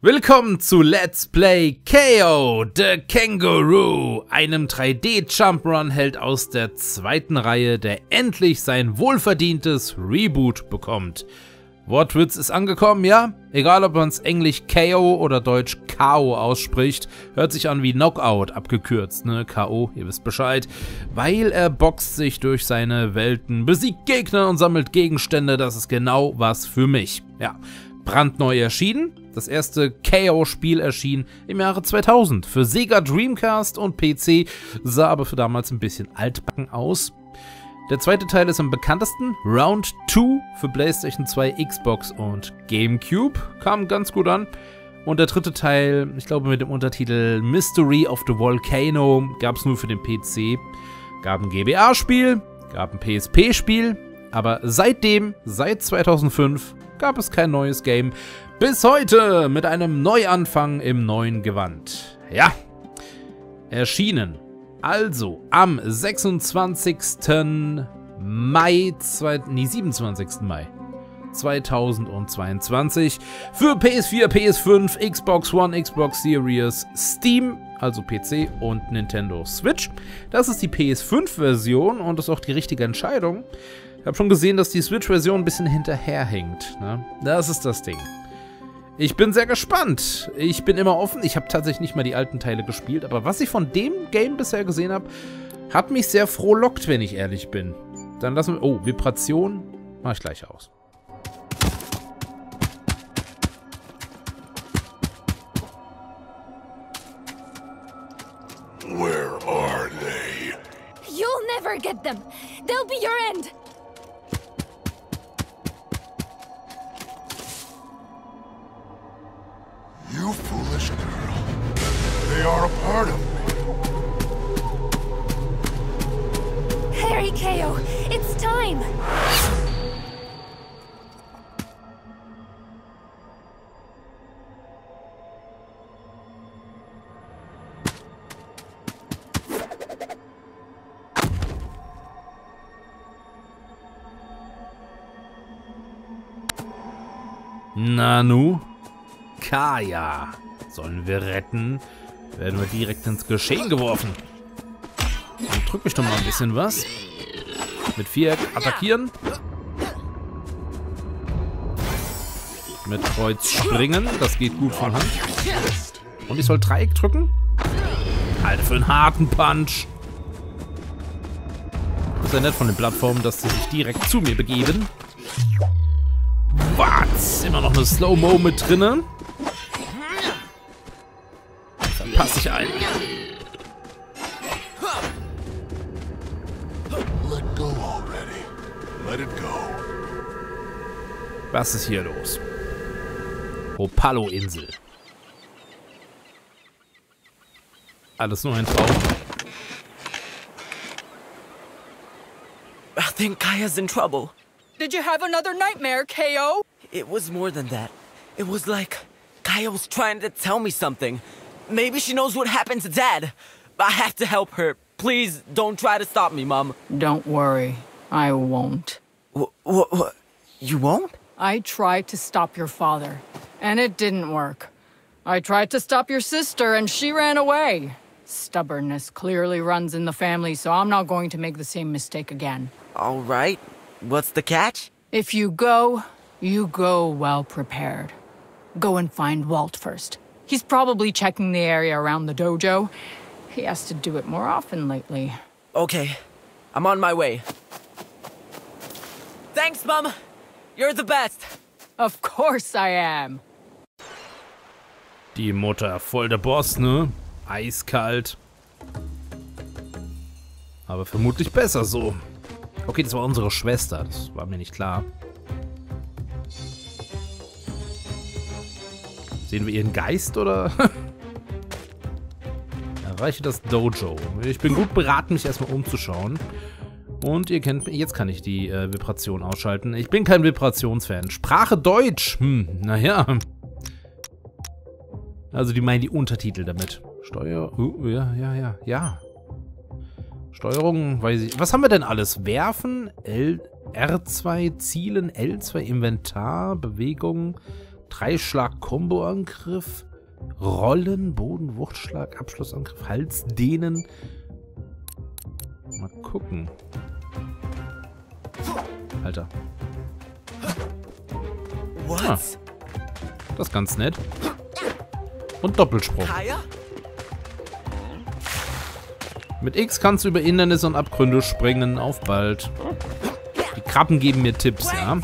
Willkommen zu Let's Play KO The Kangaroo, einem 3D-Jump'n'Run-Held aus der zweiten Reihe, der endlich sein wohlverdientes Reboot bekommt. Wortwitz ist angekommen, ja? Egal ob man es englisch KO oder deutsch KO ausspricht, hört sich an wie Knockout, abgekürzt, ne? KO, ihr wisst Bescheid. Weil er boxt sich durch seine Welten, besiegt Gegner und sammelt Gegenstände, das ist genau was für mich. Ja, brandneu erschienen. Das erste KO-Spiel erschien im Jahre 2000 für Sega Dreamcast und PC, sah aber für damals ein bisschen altbacken aus. Der zweite Teil ist am bekanntesten, Round 2 für PlayStation 2, Xbox und GameCube, kam ganz gut an. Und der dritte Teil, ich glaube mit dem Untertitel Mystery of the Volcano, gab es nur für den PC. Gab ein GBA-Spiel, gab ein PSP-Spiel, aber seitdem, seit 2005, gab es kein neues Game. Bis heute mit einem Neuanfang im neuen Gewand. Ja, erschienen. Also am 26. Mai, zwei, nee, 27. Mai 2022 für PS4, PS5, Xbox One, Xbox Series, Steam, also PC und Nintendo Switch. Das ist die PS5-Version und ist auch die richtige Entscheidung. Ich habe schon gesehen, dass die Switch-Version ein bisschen hinterherhängt. Ne? Das ist das Ding. Ich bin sehr gespannt. Ich bin immer offen. Ich habe tatsächlich nicht mal die alten Teile gespielt, aber was ich von dem Game bisher gesehen habe, hat mich sehr frohlockt, wenn ich ehrlich bin. Dann lassen wir... Oh, Vibration mache ich gleich aus. Where are they? You'll never get them. They'll be your end. A part of me. Harry Ko, it's time. Nanu? Kaya. Sollen wir retten? Werden wir direkt ins Geschehen geworfen. Dann drück mich doch mal ein bisschen was. Mit Viereck attackieren. Mit Kreuz springen. Das geht gut von Hand. Und ich soll Dreieck drücken? Alter, für einen harten Punch. Ist ja nett von den Plattformen, dass sie sich direkt zu mir begeben. Was? Immer noch eine Slow-Mo mit drinnen. Verpasse ich ein. Let go already. Let it go. Was ist hier los? Opalo-Insel. Alles nur ein Traum. I think Kaya's in trouble. Did you have another nightmare, KO? It was more than that. It was like Kaya was trying to tell me something. Maybe she knows what happened to Dad. I have to help her. Please don't try to stop me, Mom. Don't worry, I won't. What? You won't? I tried to stop your father, and it didn't work. I tried to stop your sister, and she ran away. Stubbornness clearly runs in the family, so I'm not going to make the same mistake again. All right. What's the catch? If you go, you go well prepared. Go and find Walt first. He's probably checking the area around the dojo. He has to do it more often lately. Okay. I'm on my way. Thanks, Mom. You're the best. Of course I am. Die Mutter, voll der Boss, ne? Eiskalt. Aber vermutlich besser so. Okay, das war unsere Schwester. Das war mir nicht klar. Sehen wir ihren Geist oder? Erreiche das Dojo. Ich bin gut beraten, mich erstmal umzuschauen. Und ihr kennt mich. Jetzt kann ich die äh, Vibration ausschalten. Ich bin kein Vibrationsfan. Sprache Deutsch. Hm, naja. Also die meinen die Untertitel damit. Steuer. Uh, ja, ja, ja, ja. Steuerung, weiß ich. Was haben wir denn alles? Werfen, L, R2, Zielen, L2, Inventar, Bewegung, Dreischlag-Kombo-Angriff. Rollen, Boden, Wuchtschlag, Abschlussangriff, Hals, Dehnen. Mal gucken. Alter? Ah. das ist ganz nett. Und Doppelsprung. Mit X kannst du über Hindernisse und Abgründe springen. Auf bald. Die Krabben geben mir Tipps, ja.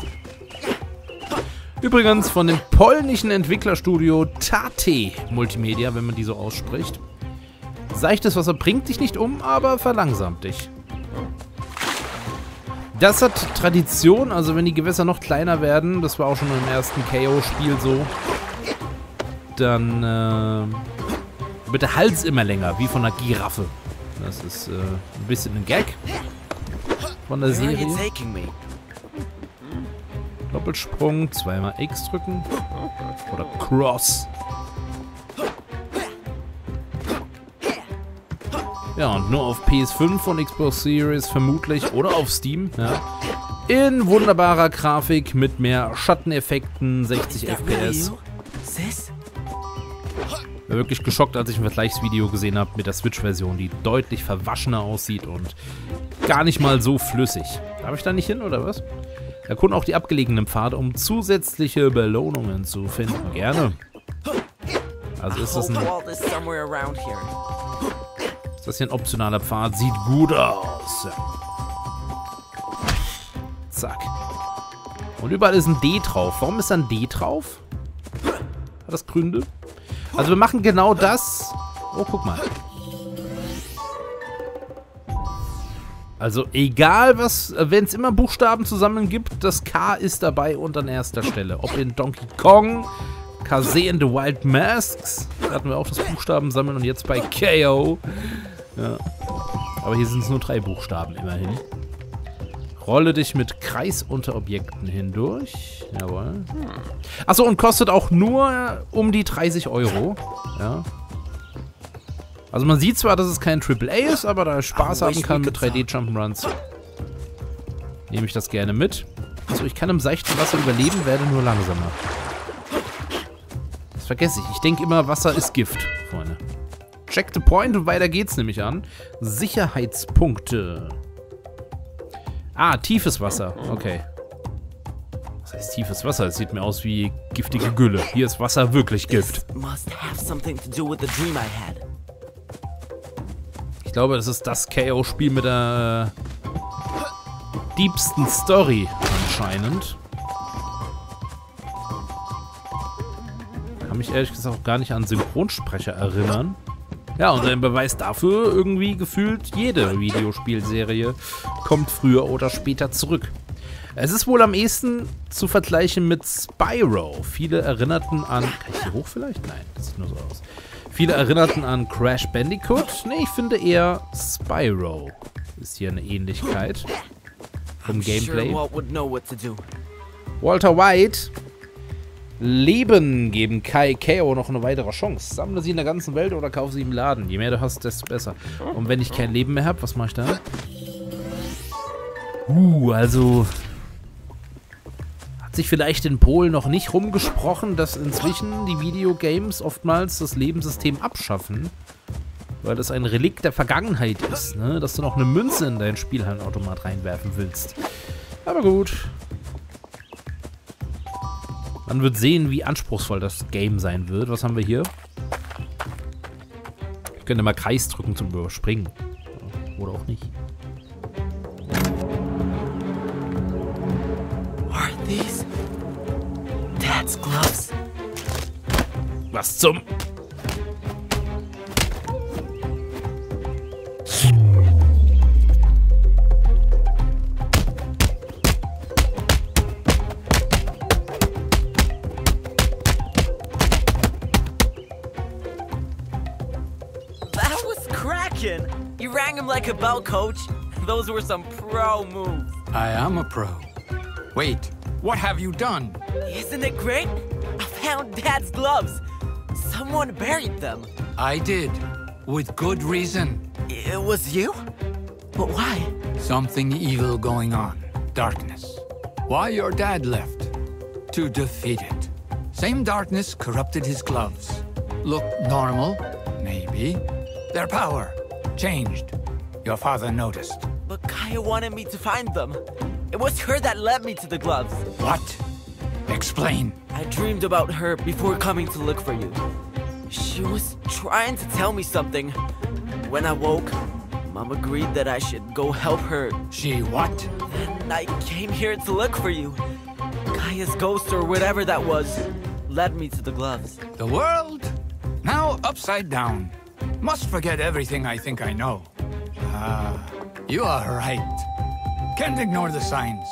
Übrigens von dem polnischen Entwicklerstudio Tate Multimedia, wenn man die so ausspricht. Seichtes Wasser bringt dich nicht um, aber verlangsamt dich. Das hat Tradition, also wenn die Gewässer noch kleiner werden, das war auch schon im ersten KO-Spiel so, dann äh, wird der Hals immer länger, wie von einer Giraffe. Das ist äh, ein bisschen ein Gag von der Serie. Doppelsprung, zweimal X drücken. Oder Cross. Ja, und nur auf PS5 und Xbox Series vermutlich oder auf Steam, ja. In wunderbarer Grafik mit mehr Schatteneffekten, 60 That really FPS. War wirklich geschockt, als ich ein Vergleichsvideo gesehen habe mit der Switch-Version, die deutlich verwaschener aussieht und gar nicht mal so flüssig. Darf ich da nicht hin, oder was? Erkunde auch die abgelegenen Pfade, um zusätzliche Belohnungen zu finden. Gerne. Also ist das, ein, ist das hier ein optionaler Pfad? Sieht gut aus. Zack. Und überall ist ein D drauf. Warum ist da ein D drauf? Hat das Gründe? Also wir machen genau das. Oh, guck mal. Also egal was, wenn es immer Buchstaben zusammen gibt, das K ist dabei und an erster Stelle. Ob in Donkey Kong, Kase and the Wild Masks, hatten wir auch das Buchstaben sammeln und jetzt bei KO. Ja. Aber hier sind es nur drei Buchstaben immerhin. Rolle dich mit Kreis unter Objekten hindurch. Jawohl. Achso, und kostet auch nur um die 30 Euro. Ja. Also man sieht zwar, dass es kein AAA ist, aber da ich Spaß haben kann mit could 3D Jump'n'Runs, nehme ich das gerne mit. Also ich kann im seichten Wasser überleben, werde nur langsamer. Das vergesse ich. Ich denke immer, Wasser ist Gift, Freunde. Check the point und weiter geht's nämlich an. Sicherheitspunkte. Ah, tiefes Wasser. Okay. Was heißt tiefes Wasser? Es sieht mir aus wie giftige Gülle. Hier ist Wasser wirklich Gift. This must have something to do with the dream I had. Ich glaube, das ist das KO-Spiel mit der äh, diebsten Story anscheinend. Kann mich ehrlich gesagt auch gar nicht an Synchronsprecher erinnern. Ja, und ein Beweis dafür, irgendwie gefühlt jede Videospielserie kommt früher oder später zurück. Es ist wohl am ehesten zu vergleichen mit Spyro. Viele erinnerten an... Kann ich hier hoch vielleicht? Nein, das sieht nur so aus. Viele erinnerten an Crash Bandicoot. Nee, ich finde eher Spyro ist hier eine Ähnlichkeit vom Gameplay. Walter White. Leben geben Kai Kao noch eine weitere Chance. Sammle sie in der ganzen Welt oder kaufe sie im Laden. Je mehr du hast, desto besser. Und wenn ich kein Leben mehr habe, was mache ich da? Uh, also... Sich vielleicht in Polen noch nicht rumgesprochen, dass inzwischen die Videogames oftmals das Lebenssystem abschaffen. Weil das ein Relikt der Vergangenheit ist, ne? Dass du noch eine Münze in deinen Spielhallenautomat reinwerfen willst. Aber gut. Man wird sehen, wie anspruchsvoll das Game sein wird. Was haben wir hier? Ich könnte mal Kreis drücken zum Überspringen. Oder auch nicht. Dad's gloves? Was zum... That was cracking! You rang him like a bell, coach. Those were some pro moves. I am a pro. Wait, what have you done? Isn't it great? I found Dad's gloves. Someone buried them. I did, with good reason. It was you? But why? Something evil going on. Darkness. Why your dad left? To defeat it. Same darkness corrupted his gloves. Look normal, maybe. Their power changed. Your father noticed. But Kaya wanted me to find them. It was her that led me to the gloves. What? Explain. I dreamed about her before coming to look for you. She was trying to tell me something. When I woke, Mom agreed that I should go help her. She what? Then I came here to look for you. Kaya's ghost or whatever that was led me to the gloves. The world? Now upside down. Must forget everything I think I know. Ah, you are right. Can't ignore the signs.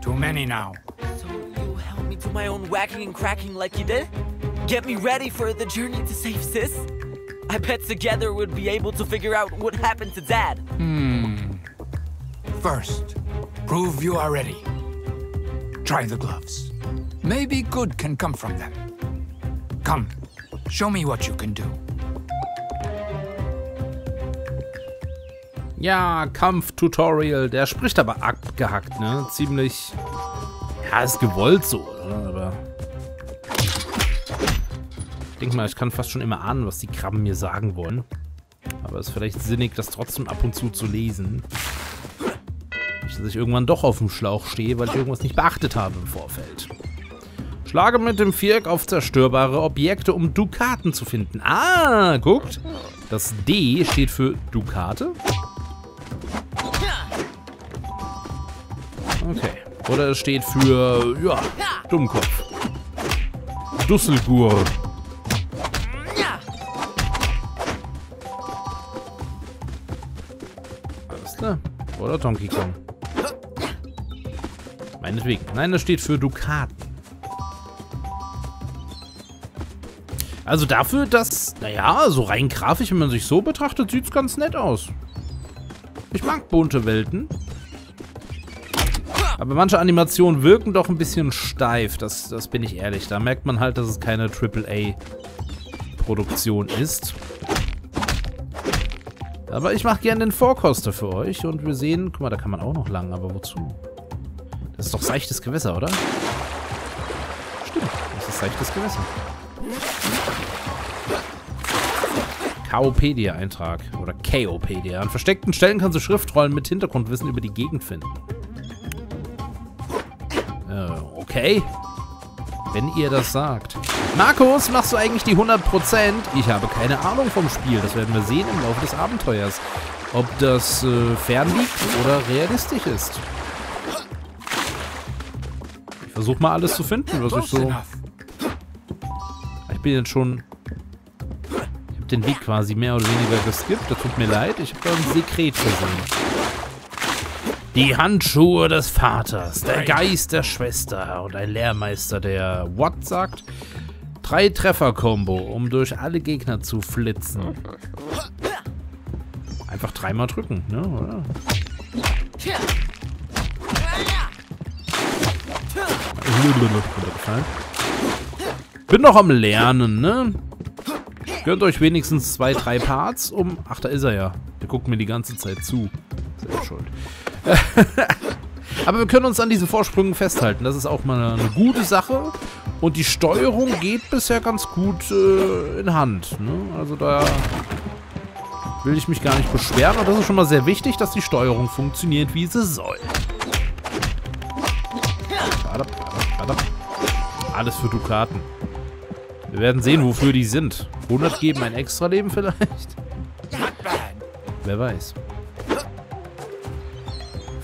Too many now. So you help me do my own whacking and cracking like you did? Get me ready for the journey to save Sis? I bet together we'd be able to figure out what happened to Dad. Hmm. First, prove you are ready. Try the gloves. Maybe good can come from them. Come, show me what you can do. Ja, Kampftutorial. Der spricht aber abgehackt, ne? Ziemlich. Ja, ist gewollt so, oder? Aber. Ich denke mal, ich kann fast schon immer ahnen, was die Krabben mir sagen wollen. Aber es ist vielleicht sinnig, das trotzdem ab und zu zu lesen. Nicht, dass ich irgendwann doch auf dem Schlauch stehe, weil ich irgendwas nicht beachtet habe im Vorfeld. Schlage mit dem Viereck auf zerstörbare Objekte, um Dukaten zu finden. Ah, guckt. Das D steht für Dukate. Okay. Oder es steht für, ja, Dummkopf. Dusselgur. Alles klar. Oder Donkey Kong. Meinetwegen. Nein, das steht für Dukaten. Also dafür, dass, naja, so rein grafisch, wenn man sich so betrachtet, sieht es ganz nett aus. Ich mag bunte Welten. Aber manche Animationen wirken doch ein bisschen steif, das, das bin ich ehrlich. Da merkt man halt, dass es keine AAA-Produktion ist. Aber ich mache gerne den Vorkoster für euch und wir sehen, guck mal, da kann man auch noch lang, aber wozu? Das ist doch seichtes Gewässer, oder? Stimmt, das ist seichtes Gewässer. Kaopedia-Eintrag oder Kaopedia. An versteckten Stellen kannst du Schriftrollen mit Hintergrundwissen über die Gegend finden. Okay. Wenn ihr das sagt. Markus, machst du eigentlich die 100%? Ich habe keine Ahnung vom Spiel. Das werden wir sehen im Laufe des Abenteuers. Ob das äh, fern liegt oder realistisch ist. Ich versuche mal alles zu finden, was ich so... Ich bin jetzt schon... Ich habe den Weg quasi mehr oder weniger geskippt. Das tut mir leid. Ich habe da ein Sekret gesehen. Die Handschuhe des Vaters, der Geist der Schwester und ein Lehrmeister, der What sagt? Drei Treffer-Kombo, um durch alle Gegner zu flitzen. Einfach dreimal drücken, ne, oder? Bin noch am Lernen, ne? Gönnt euch wenigstens zwei, drei Parts um... Ach, da ist er ja. Der guckt mir die ganze Zeit zu. Selber schuld. Aber wir können uns an diesen Vorsprüngen festhalten. Das ist auch mal eine gute Sache. Und die Steuerung geht bisher ganz gut äh, in Hand. Ne? Also da will ich mich gar nicht beschweren. Und das ist schon mal sehr wichtig, dass die Steuerung funktioniert, wie sie soll. Alles für Dukaten. Wir werden sehen, wofür die sind. 100 geben ein Extra-Leben vielleicht? Wer weiß.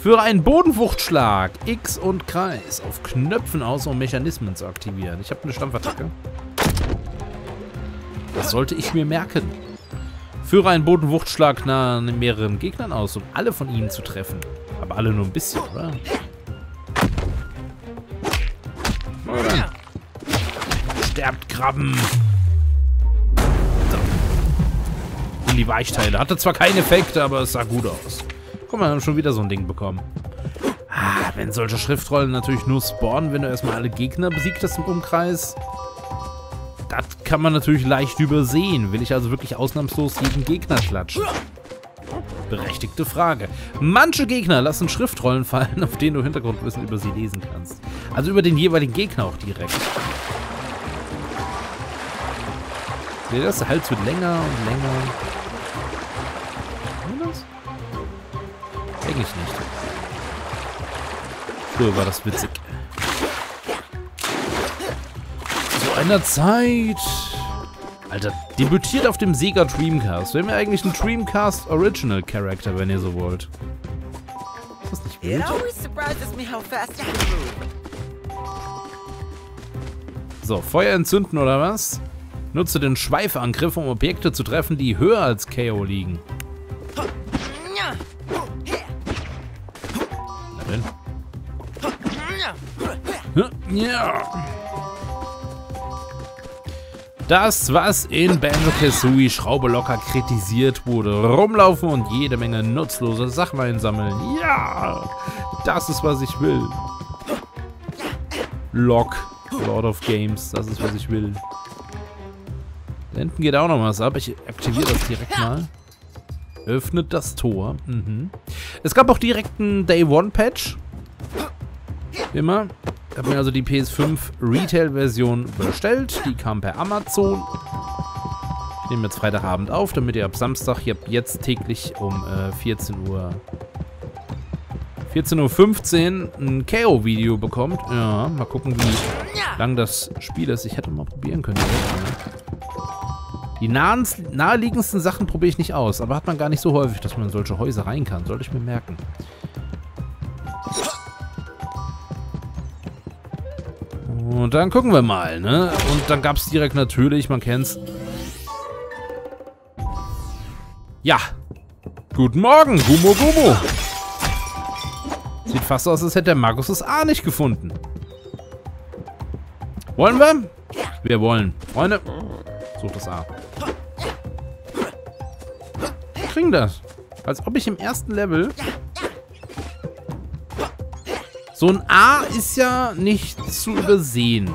Führe einen Bodenwuchtschlag, X und Kreis, auf Knöpfen aus, um Mechanismen zu aktivieren. Ich habe eine Stampfattacke. Das sollte ich mir merken. Führe einen Bodenwuchtschlag nach mehreren Gegnern aus, um alle von ihnen zu treffen. Aber alle nur ein bisschen, oder? Sterbt Krabben. In die Weichteile. Hatte zwar keinen Effekt, aber es sah gut aus. Guck mal, wir haben schon wieder so ein Ding bekommen. Ah, wenn solche Schriftrollen natürlich nur spawnen, wenn du erstmal alle Gegner besiegt hast im Umkreis. Das kann man natürlich leicht übersehen. Will ich also wirklich ausnahmslos jeden Gegner klatschen? Berechtigte Frage. Manche Gegner lassen Schriftrollen fallen, auf denen du Hintergrundwissen über sie lesen kannst. Also über den jeweiligen Gegner auch direkt. Der Hals wird länger und länger. Eigentlich nicht. Früher war das witzig. Zu einer Zeit. Alter, debütiert auf dem Sega Dreamcast. Wir haben ja eigentlich einen Dreamcast Original Character, wenn ihr so wollt. Ist das nicht wild? So, Feuer entzünden oder was? Nutze den Schweifangriff, um Objekte zu treffen, die höher als KO liegen. Ja. Das, was in Banjo-Kazooie Schraube locker kritisiert wurde. Rumlaufen und jede Menge nutzlose Sachen einsammeln. Ja, das ist, was ich will. Lock, Lord of Games, das ist, was ich will. Da hinten geht auch noch was ab. Ich aktiviere das direkt mal. Öffnet das Tor. Mhm. Es gab auch direkt einen Day One Patch. Wie Immer. Ich habe mir also die PS5 Retail-Version bestellt. Die kam per Amazon. Ich nehme jetzt Freitagabend auf, damit ihr ab Samstag, hier ab jetzt täglich um äh, 14 Uhr 14.15 Uhr ein KO-Video bekommt. Ja, mal gucken, wie lang das Spiel ist. Ich hätte mal probieren können. Die naheliegendsten Sachen probiere ich nicht aus, aber hat man gar nicht so häufig, dass man in solche Häuser rein kann. Sollte ich mir merken. Und dann gucken wir mal, ne? Und dann gab es direkt natürlich, man kennt's. Ja. Guten Morgen, Gumo Gumo. Sieht fast aus, als hätte der Markus das A nicht gefunden. Wollen wir? Wir wollen. Freunde, sucht das A. Wir kriegen das. Als ob ich im ersten Level... So ein A ist ja nicht zu übersehen.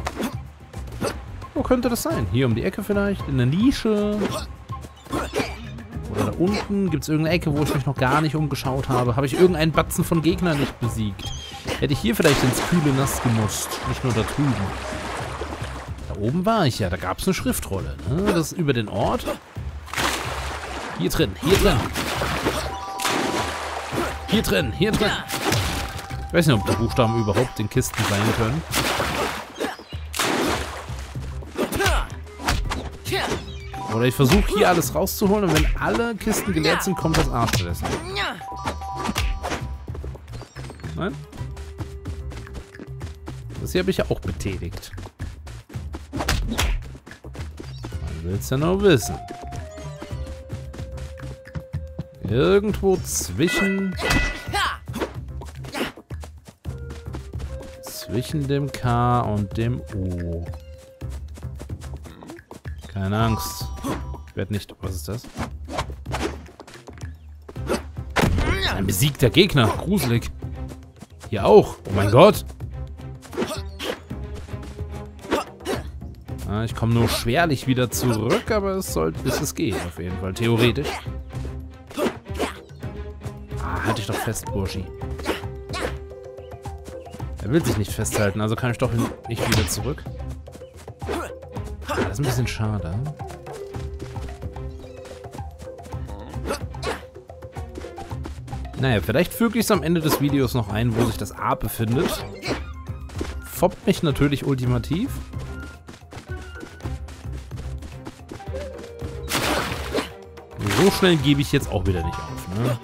Wo könnte das sein? Hier um die Ecke vielleicht? In der Nische? Oder da unten? Gibt es irgendeine Ecke, wo ich mich noch gar nicht umgeschaut habe? Habe ich irgendeinen Batzen von Gegnern nicht besiegt? Hätte ich hier vielleicht ins kühle Nass gemusst. Nicht nur da drüben. Da oben war ich ja. Da gab es eine Schriftrolle. Ne? Das ist über den Ort. Hier drin, hier drin. Hier drin, hier drin. Ich weiß nicht, ob die Buchstaben überhaupt in Kisten sein können. Oder ich versuche hier alles rauszuholen und wenn alle Kisten geleert sind, kommt das A stattdessen. Nein? Das hier habe ich ja auch betätigt. Man will es ja nur wissen. Irgendwo zwischen... Zwischen dem K und dem O. Keine Angst. Ich werde nicht... Was ist das? Ein besiegter Gegner. Gruselig. Hier auch. Oh mein Gott. Ah, ich komme nur schwerlich wieder zurück, aber es sollte, bis es geht, auf jeden Fall. Theoretisch. Ah, halt dich doch fest, Burschi. Er will sich nicht festhalten, also kann ich doch nicht wieder zurück. Ah, das ist ein bisschen schade. Naja, vielleicht füge ich es am Ende des Videos noch ein, wo sich das A befindet. Foppt mich natürlich ultimativ. So schnell gebe ich jetzt auch wieder nicht auf, ne?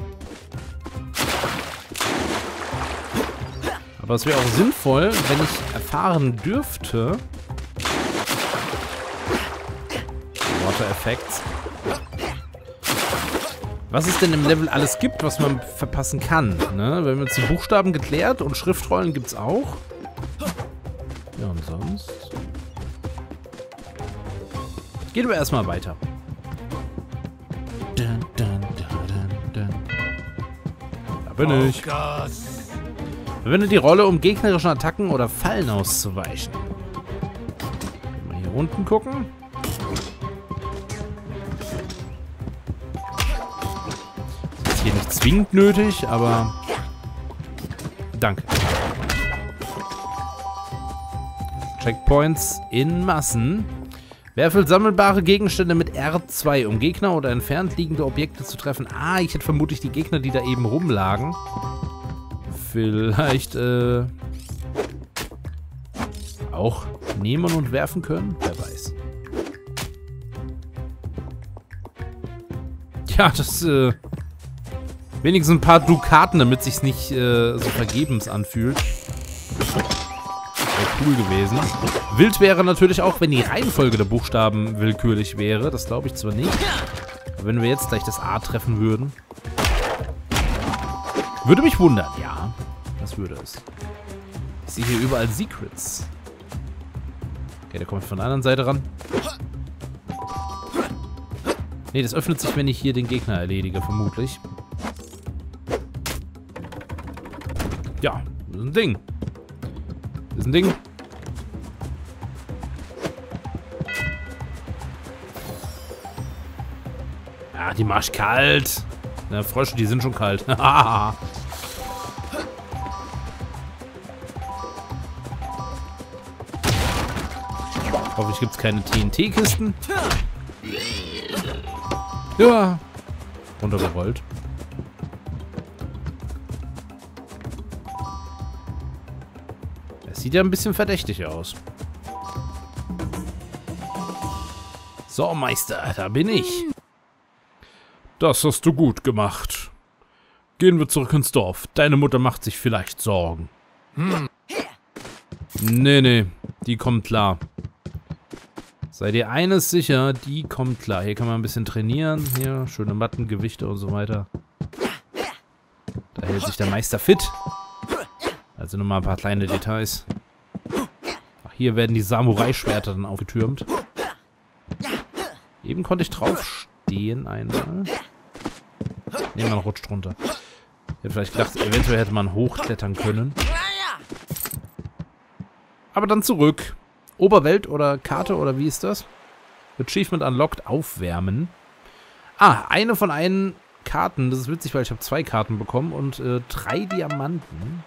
Aber es wäre auch sinnvoll, wenn ich erfahren dürfte... Water Effects. Was es denn im Level alles gibt, was man verpassen kann. Ne? Wir haben jetzt die Buchstaben geklärt und Schriftrollen gibt es auch. Ja, und sonst... Gehen wir erstmal weiter. Da bin ich. Verwende die Rolle, um gegnerischen Attacken oder Fallen auszuweichen. Mal hier unten gucken. Ist hier nicht zwingend nötig, aber... Danke. Checkpoints in Massen. Werfelt sammelbare Gegenstände mit R2, um Gegner oder entfernt liegende Objekte zu treffen. Ah, ich hätte vermutlich die Gegner, die da eben rumlagen. Vielleicht, äh... Auch nehmen und werfen können? Wer weiß. Ja, das, äh... Wenigstens ein paar Dukaten, damit sich's nicht äh, so vergebens anfühlt. Wäre cool gewesen. Wild wäre natürlich auch, wenn die Reihenfolge der Buchstaben willkürlich wäre. Das glaube ich zwar nicht. Aber wenn wir jetzt gleich das A treffen würden. Würde mich wundern, ja. Würde es. Ich sehe hier überall Secrets. Okay, der kommt von der anderen Seite ran. Ne, das öffnet sich, wenn ich hier den Gegner erledige, vermutlich. Ja, das ist ein Ding. Das ist ein Ding. Ja, die Marsch kalt. Na, Frösche, die sind schon kalt. Hoffentlich gibt es keine TNT-Kisten. Ja. Runtergerollt. Das sieht ja ein bisschen verdächtig aus. So, Meister, da bin ich. Das hast du gut gemacht. Gehen wir zurück ins Dorf. Deine Mutter macht sich vielleicht Sorgen. Hm. Nee, nee, die kommt klar. Sei dir eines sicher, die kommt klar. Hier kann man ein bisschen trainieren. Hier, schöne Matten, Gewichte und so weiter. Da hält sich der Meister fit. Also nochmal ein paar kleine Details. Ach, hier werden die Samurai-Schwerter dann aufgetürmt. Eben konnte ich draufstehen einmal. Ne, man rutscht runter. Ich hätte vielleicht gedacht, eventuell hätte man hochklettern können. Aber dann zurück. Oberwelt oder Karte oder wie ist das? Achievement unlocked, aufwärmen. Ah, eine von einen Karten. Das ist witzig, weil ich habe zwei Karten bekommen und äh, drei Diamanten.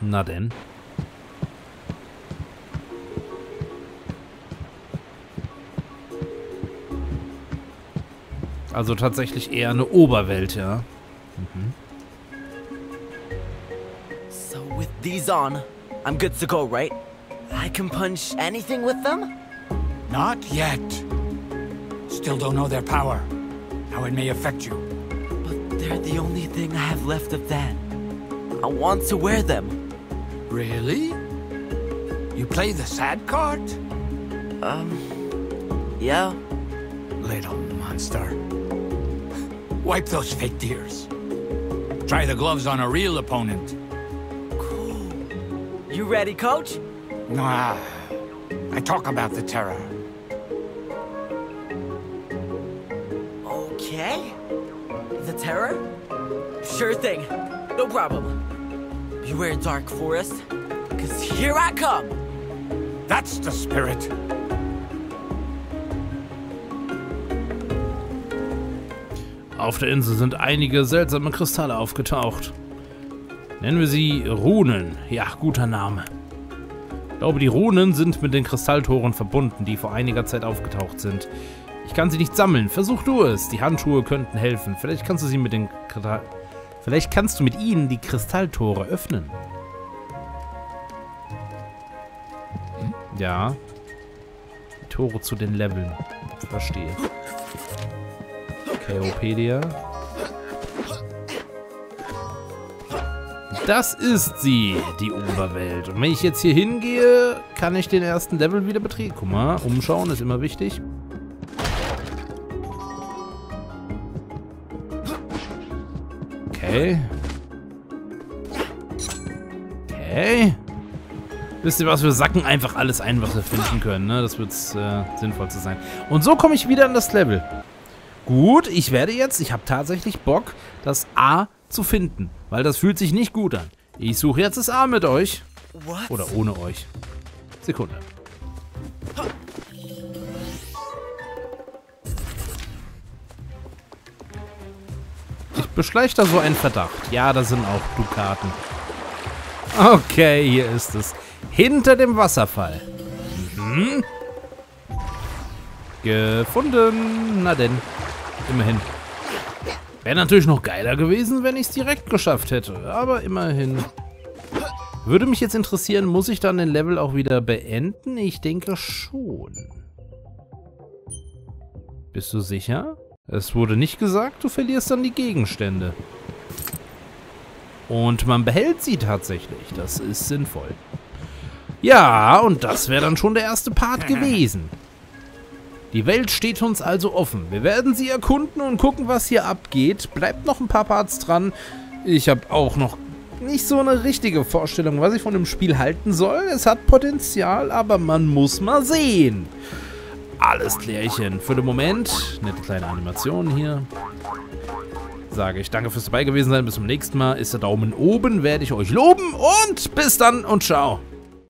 Na denn. Also tatsächlich eher eine Oberwelt, ja. Mhm. These on, I'm good to go, right? I can punch anything with them? Not yet. Still don't know their power. How it may affect you. But they're the only thing I have left of that. I want to wear them. Really? You play the sad card? Um, yeah. Little monster. Wipe those fake tears. Try the gloves on a real opponent. Cool. You ready, coach? Nah. I talk about the terror. Okay. The terror? Sure thing. No problem. Beware, Dark Forest. Cause here I come! That's the spirit. Auf der Insel sind einige seltsame Kristalle aufgetaucht. Nennen wir sie Runen. Ja, guter Name. Ich glaube, die Runen sind mit den Kristalltoren verbunden, die vor einiger Zeit aufgetaucht sind. Ich kann sie nicht sammeln. Versuch du es. Die Handschuhe könnten helfen. Vielleicht kannst du sie mit den... Vielleicht kannst du mit ihnen die Kristalltore öffnen. Ja. Die Tore zu den Leveln. Verstehe. Chaopedia. Das ist sie, die Oberwelt. Und wenn ich jetzt hier hingehe, kann ich den ersten Level wieder betreten. Guck mal, umschauen ist immer wichtig. Okay. Okay. Wisst ihr was, wir sacken einfach alles ein, was wir finden können. Ne? Das wird äh, sinnvoll zu sein. Und so komme ich wieder in das Level. Gut, ich werde jetzt, ich habe tatsächlich Bock, das A zu finden. Weil das fühlt sich nicht gut an. Ich suche jetzt das A mit euch. What? Oder ohne euch. Sekunde. Ich beschleich da so einen Verdacht. Ja, da sind auch Dukaten. Okay, hier ist es. Hinter dem Wasserfall. Mhm. Gefunden. Na denn. Immerhin. Wäre natürlich noch geiler gewesen, wenn ich es direkt geschafft hätte. Aber immerhin. Würde mich jetzt interessieren, muss ich dann den Level auch wieder beenden? Ich denke schon. Bist du sicher? Es wurde nicht gesagt, du verlierst dann die Gegenstände. Und man behält sie tatsächlich. Das ist sinnvoll. Ja, und das wäre dann schon der erste Part gewesen. Die Welt steht uns also offen. Wir werden sie erkunden und gucken, was hier abgeht. Bleibt noch ein paar Parts dran. Ich habe auch noch nicht so eine richtige Vorstellung, was ich von dem Spiel halten soll. Es hat Potenzial, aber man muss mal sehen. Alles klärchen. Für den Moment, nette kleine Animation hier. Sage ich danke fürs dabei gewesen sein. Bis zum nächsten Mal. Ist der Daumen oben, werde ich euch loben. Und bis dann und ciao.